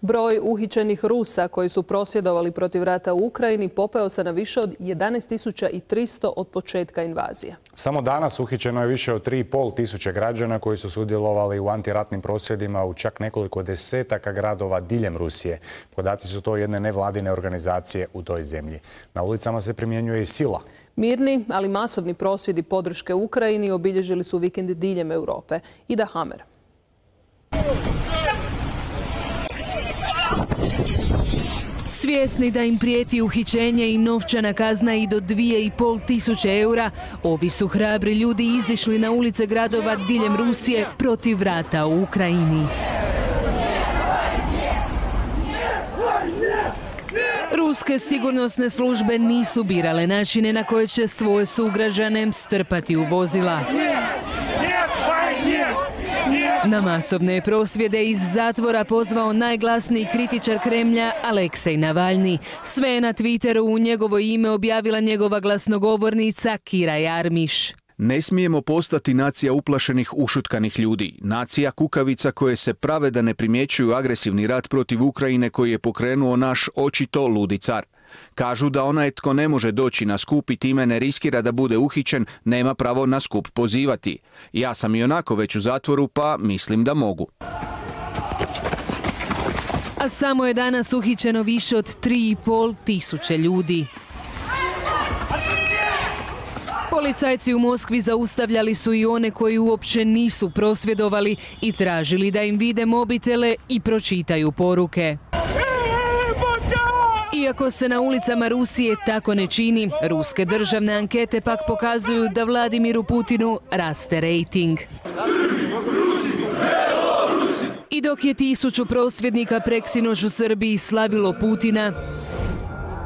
Broj uhićenih Rusa koji su prosvjedovali protiv rata u Ukrajini popeo se na više od 11.300 od početka invazije. Samo danas uhićeno je više od 3,5 tisuće građana koji su sudjelovali u antiratnim prosvjedima u čak nekoliko desetaka gradova diljem Rusije. Podaci su to jedne nevladine organizacije u toj zemlji. Na ulicama se primjenjuje i sila. Mirni, ali masovni prosvjedi podrške Ukrajini obilježili su vikendi diljem Europe. Ida Hamer. Svjesni da im prijeti uhićenje i novčana kazna i do 2,5 tisuće eura, ovi su hrabri ljudi izišli na ulice gradova diljem Rusije protiv rata u Ukrajini. Ruske sigurnosne službe nisu birale načine na koje će svoje sugrađane strpati u vozila. Na masovne prosvjede iz zatvora pozvao najglasniji kritičar Kremlja Aleksej Navalni. Sve je na Twitteru u njegovo ime objavila njegova glasnogovornica Kira Jarmiš. Ne smijemo postati nacija uplašenih ušutkanih ljudi, nacija kukavica koje se prave da ne primjećuju agresivni rat protiv Ukrajine koji je pokrenuo naš očito ludi car. Kažu da onaj tko ne može doći na skup i time ne riskira da bude uhićen, nema pravo na skup pozivati. Ja sam i onako već u zatvoru, pa mislim da mogu. A samo je danas uhićeno više od 3,5 tisuće ljudi. Policajci u Moskvi zaustavljali su i one koji uopće nisu prosvjedovali i tražili da im vide mobitele i pročitaju poruke. Iako se na ulicama Rusije tako ne čini, ruske državne ankete pak pokazuju da Vladimiru Putinu raste rejting. I dok je tisuću prosvjednika preksinož u Srbiji slavilo Putina,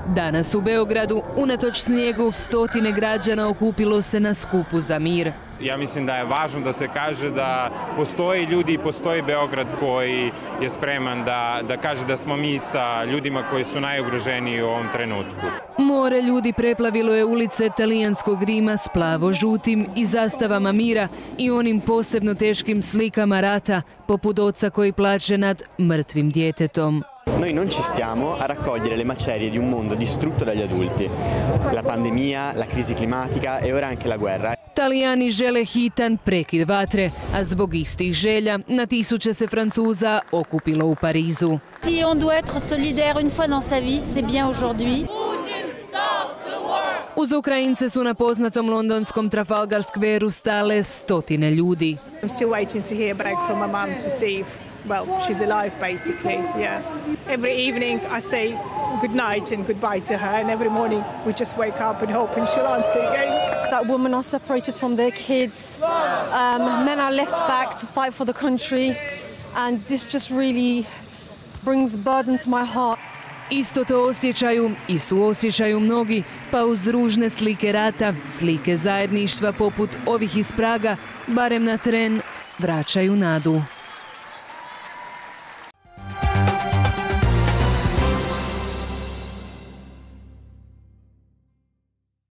Danas u Beogradu, unatoč snijegu, stotine građana okupilo se na skupu za mir. Ja mislim da je važno da se kaže da postoji ljudi i postoji Beograd koji je spreman da, da kaže da smo mi sa ljudima koji su najugroženiji u ovom trenutku. More ljudi preplavilo je ulice talijanskog Rima s plavo-žutim i zastavama mira i onim posebno teškim slikama rata, poput oca koji plaće nad mrtvim djetetom. Noi non ci stiamo a raccogliere le macerie di un mondo distrutto dagli adulti. La pandemia, la crisi climatica e ora anche la guerra. Talijani žele hitan prekid vatre, a zbog istih želja na tisuće se Francuza okupilo u Parizu. Si on doit être solidaire une fois dans sa vie, c'est bien aujourd'hui. Uz Ukrajince su na poznatom londonskom Trafalgar Squareu stale stotine ljudi. I'm still waiting to hear back from my mum to see if well, she's alive basically, yeah. Every evening I say good night and goodbye to her, and every morning we just wake up and hope and she'll answer again. That women are separated from their kids, um, men are left back to fight for the country, and this just really brings burden to my heart. Isto to osjećaju i suosjećaju mnogi, pa uz ružne slike rata, slike zajedništva poput ovih iz Praga, barem na tren, vraćaju nadu.